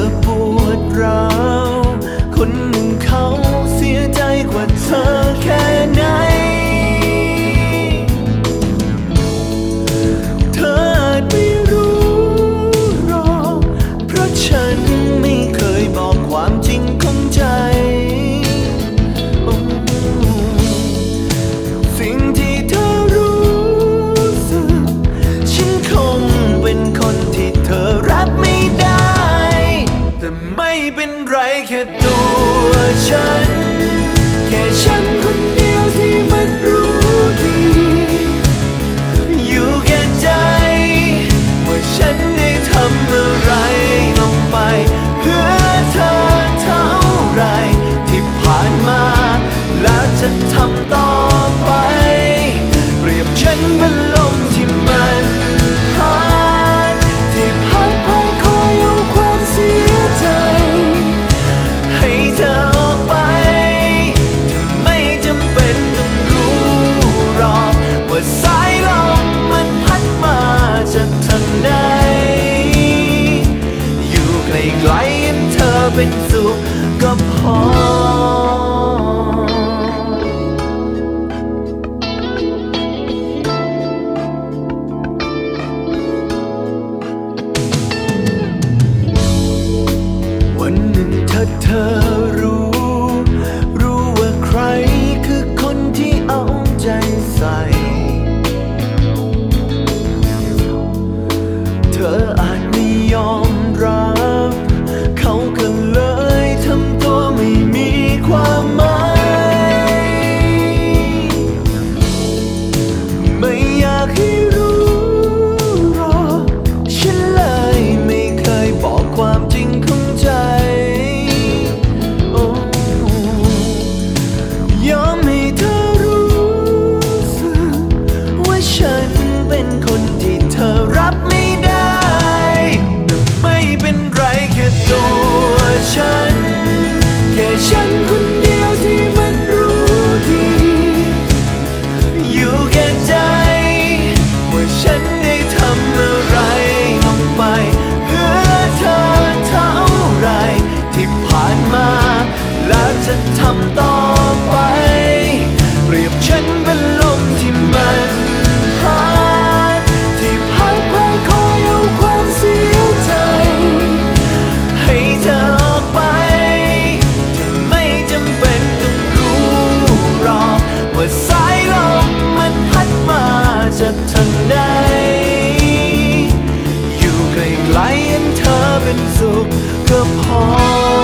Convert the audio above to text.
อปวดร้าว คนหนึ่งเขาเสียใจกว่าเธอแค่ ไม่เป็นไรแค่ตัวฉัน แค่ฉันคนเดียวที่มัน open out here. เป็นสุขกับพอ